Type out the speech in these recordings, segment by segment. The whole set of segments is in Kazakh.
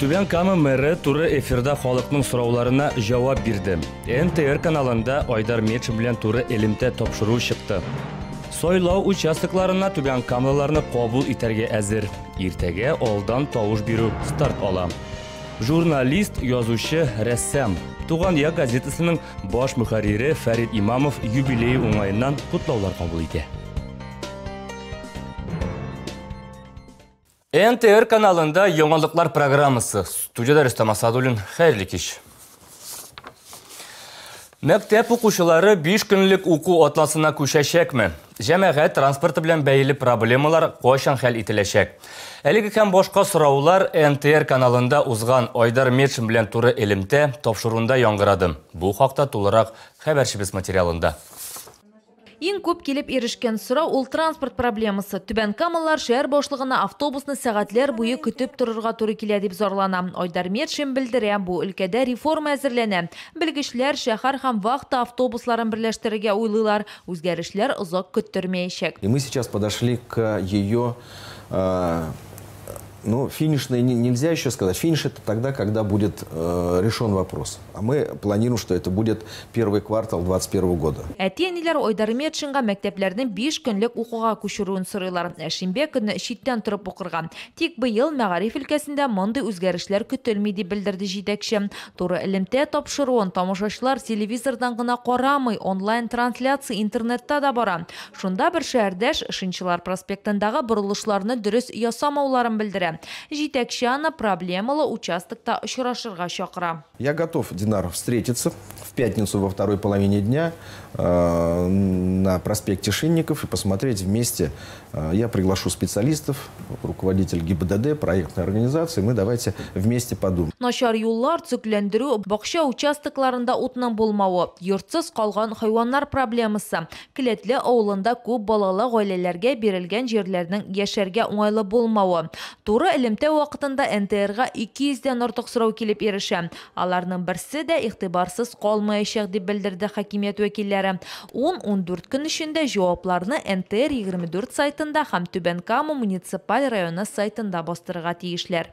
Түбән Кама мэрі туры эфирда халыкның сорауларына жауап бирде. НТР каналында Айдар Мечим белән туры элемтә тапшыру чыкты. Сойлау участокларына Түбән Камаларны кабул итәргә әзер. Иртәгә алдан тавыш бирү старт ала. Журналист, язучы, рәссам. Туган я газетасының баш мөхәррире Фәрид Имамов юбилей уңайыннан кутлаулар кабул. НТР каналында яңалыклар программасы. Студияда Рустам Асадуллин. Хәерле кич. Мәктәп укучылары 5 көнлек уку атласына күчәчәкме? Җәмәгать транспорты белән бәйле проблемалар кайчан хәл ителәчәк? Әлеге һәм башка сораулар НТР каналында узган Айдар Метшин белән туры элемтә тапшыруда яңгырады. Бу хакта тулырак хәбәрчебез материалында. Иң күп килеп ирешкән сорау ул транспорт проблемасы. Түбән Камаллар шәһәр башлыгына автобусны сәгатьләр буе көтеп торырга туры килә дип зарлана. Айдар Метшин белдерә, бу өлкәдә реформа әзерләнә. Белгечләр шәһәр һәм вахта автобусларын берләштерергә уйлыйлар. Үзгәрешләр озак көттөрмәячәк. И мы сейчас подошли к ее ну, финишной не- нельзя еще сказать. Финиш это тогда, когда будет э, решен вопрос. А мы планируем, что это будет первый квартал 2021 года. Әти-әниләр Айдар Метшинга мәктәпләрнең 5 көнлек укуга күчерүен сорыйлар. Ә Шимбә көнне читтән торып укырга. Тик быел мәгариф өлкәсендә мондый үзгәрешләр көтелми дип белдерде җитәкче. Туры элемтә тапшыруын тамашачылар телевизордан гына карамый, онлайн трансляция интернетта да бара. Шунда бер шәһәрдәш Шинчылар проспектындагы борылышларны дөрес ясамауларын Җитәкче аны проблемалы участокта очрашырга чакыра. Я готов, Динар, встретиться в пятницу во второй половине дня э, на проспекте Шинников и посмотреть вместе. Э, я приглашу специалистов, руководитель ГИБДД, проектной организации. Мы давайте вместе подумаем. Начар юллар, цөкләндерү, бакча участокларында утның булмавы, йортсыз калган хайваннар проблемасы, Келәтле авылында күп балалы гаиләләргә бирелгән җирләрнең яшәргә уңайлы булмавы. Туры элемтә вакытында НТРга 200дән артык сорау килеп ирешә. Аларның берсе дә игътибарсыз калмаячак дип белдерде хакимият вәкилләре. 10-14 көн эчендә җавапларны НТР 24 сайтында һәм Түбән Кама муниципаль районы сайтында бастырырга тиешләр.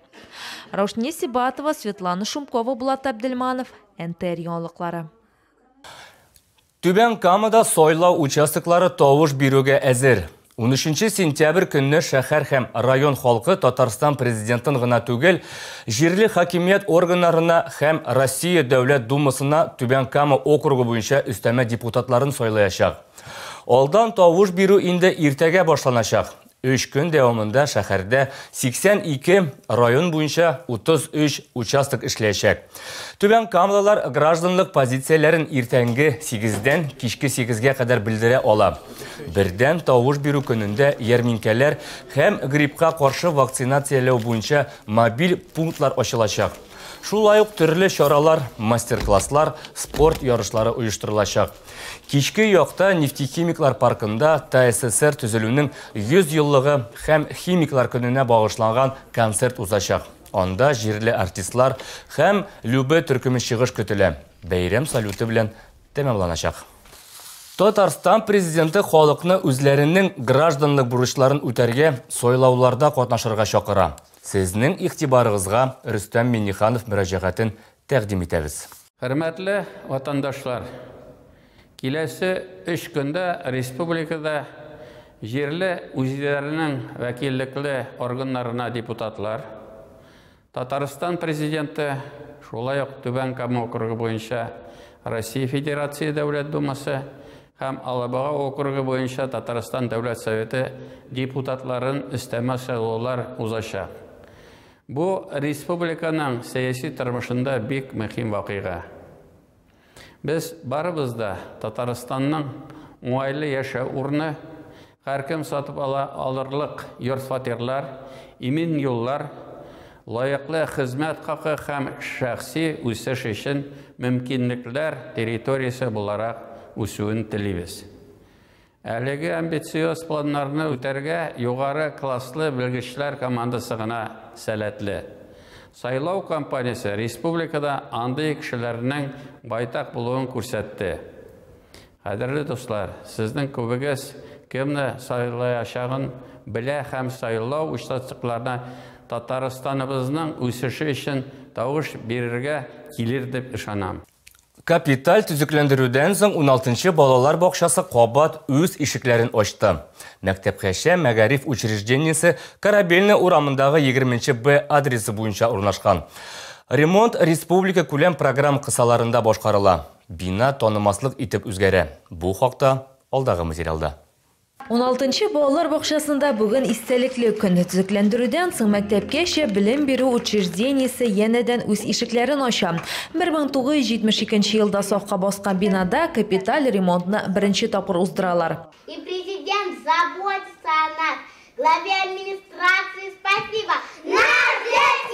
Раушния Сибатова, Светлана Шумкова, Булат Абдельманов, НТР яңалыклары. Түбән Камада сойлау участоклары тавыш бирүгә әзер. 13 сентябрь көнне шәһәр һәм район халкы Татарстан президентын гына түгел, җирле хакимият органнарына һәм Россия Дәүләт Думасына Түбән Кама округы буенча өстәмә депутатларын сайлаячак. Алдан тавыш бирү инде иртәгә башланачак. 3 көн дәвамында шәһәрдә 82 район буенча 33 участок эшләячәк. Түбән Камалалар гражданлык позицияләрен иртәнге 8-дән кичке 8-гә кадәр белдерә ала. Бердән тавыш бирү көнендә ярминкәләр һәм гриппка каршы вакцинацияләү буенча мобиль пунктлар ачылачак. Шулай ук төрле чаралар, мастер-класслар, спорт ярышлары оештырылачак. Кичке якта нефтехимиклар паркында ТССР төзелүнең 100 еллыгы һәм химиклар көненә багышланган концерт узачак. Анда җирле артистлар һәм Любе төркеме чыгыш көтелә. Бәйрәм салюты белән тәмамланачак. Татарстан президенты халыкны үзләренең гражданлык бурычларын үтәргә сойлауларда катнашырга чакыра. Сезнең игътибарыгызга Рөстәм Минниханов мөрәҗәгатен тәкъдим итәбез. Хөрмәтле ватандашлар, киләсе өч көндә республикада җирле үзидарәнең вәкиллекле органнарына депутатлар, Татарстан президенты, шулай ук Түбән Кама буенча Россия Федерация Дәүләт Думасы һәм Алабуга округы буенча Татарстан Дәүләт Советы депутатларын өстәмә сайлаулар узачак. Бу республиканың сәяси тормышында бик мөһим вакыйга. Без барыбыз да Татарстанның уңайлы яшә урны, һәркем сатып ала алырлык йорт-фатирлар, имин юллар, лаеклы хезмәт хакы һәм шәхси үсеш өчен мөмкинлекләр территориясе буларак үсүен телибез. Әлеге амбициоз планнарны үтәргә югары класслы белгечләр командасы гына сәләтле. Сайлау кампаниясе республикада андый кешеләрнең байтак булуын күрсәтте. Кадерле дуслар, сезнең күбегез кемне сайлаячагын белә һәм сайлау участокларына Татарстаныбызның үсеше өчен тавыш бирергә килер дип ышанам. Капиталь түзіклендіруден соң 16-ші балалар бақшасы қобат өз ишіклерін очты. Мәктепкәшә мәгариф учреждениесі Корабельны урамындағы 20 Б адресі бойынша урнашқан. Ремонт республика күлем программ қысаларында бошқарыла. Бина тонымаслық итеп үзгәрә. Бу хакта алдағы материалда. 16-нчы балалар бүгін истәлекле көн төзекләндерүдән соң мәктәпкәчә белем бирү учреждениесе янәдән үз ишекләрен ача. 1972 елда сафка баскан бинада капиталь ремонтны беренче тапкыр уздыралар. И президент заботится о нас. Главе администрации спасибо. Наш детский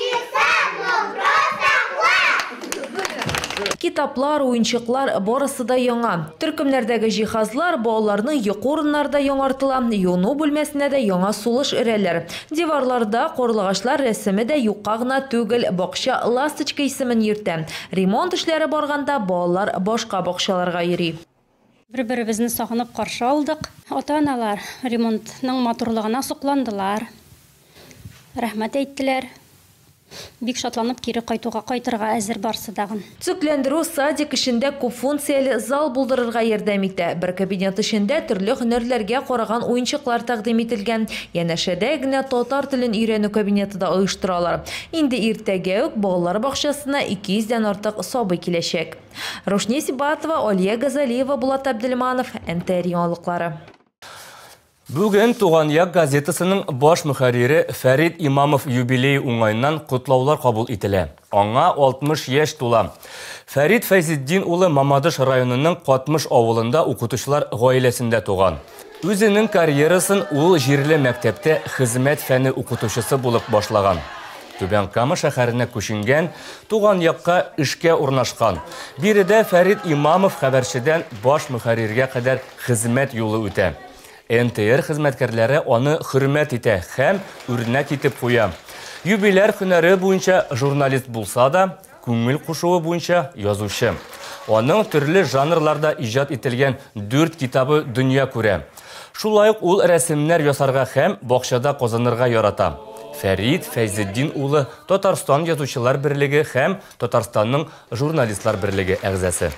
Китаплар, уенчыклар барысы да яңа. Төркемнәрдәге җиһазлар балаларның йокы урыннарында яңартыла, юыну бүлмәсенә дә яңа сулыш өрәләр. Диварларда корлыгачлар рәсеме дә юкка гына түгел, ласточка исемен йөртә. Ремонт эшләре барганда балалар башка бакчаларга йөри. Бір-бірімізді сағынып қаршы алдық. Ата-аналар ремонтның матурлығына соқландылар. Рәхмәт әйттілер. Бик шатланып кире кайтуга кайтырга әзер барсы дагын. Төзекләндерү садик эшендә күп функцияле зал булдырырга ярдәм итә. Кабинет эшендә төрле һөнәрләргә караган уенчыклар тәкъдим ителгән. Янәшәдә генә татар телен өйрәнү кабинеты да оештыралар. Инде иртәгә үк балалар бакчасына 200 дән артык сабый киләчәк. Рошния Сибатова, Олия Газалиева, Булат Абделманов, НТР яңалыклары. Бүген Туған Як газетасының баш мөхәррире Фәрид Имамов юбилей уңайынан құтлаулар қабыл ителә. Аңа 60 яш тула. Фәрид Фәйзиддин улы Мамадыш районының Қатмыш авылында укытучылар гаиләсендә туган. Үзенең карьерасын ул җирле мәктәптә хезмәт фәне укытучысы булып башлаган. Түбән Кама шәһәренә күченгән, туган якка эшкә урнашкан. Биредә Фәрид Имамов хәбәрчедән баш мөхәрриргә кадәр хезмәт юлы үтә. НТР хезмәткәрләре аны хөрмәт итә һәм үрнәк итеп куя. Юбилер һөнәре буенча журналист булса да, күңел кушуы буенча язучы. Аның төрле жанрларда иҗат ителгән 4 китабы дөнья күрә. Шулай ук ул рәсемнәр ясарга һәм бакчада казанырга ярата. Фәрид Фәйзетдин улы Татарстан язучылар берлеге һәм Татарстанның журналистлар берлеге әгъзасы.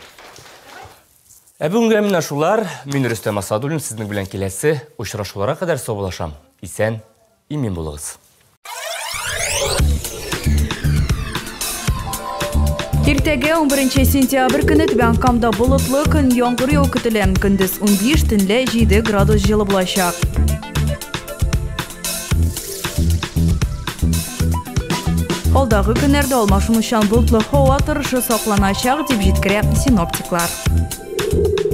Ә бүгінгі әмін ашулар, мен Рүстем Асадулин сіздің білен келесі ұшырашуларға қадар собылашам. Исән, имен болыңыз. Иртәгә 11 сентябрь көне Түбән Камда болытлы көн яңгыр яу көтелә. Көндез 15, төнлә 7 градус җылы булачак. Алдағы көннәрдә алмашынучан болытлы һава торышы сакланачак дип җиткерә синоптиклар. thank you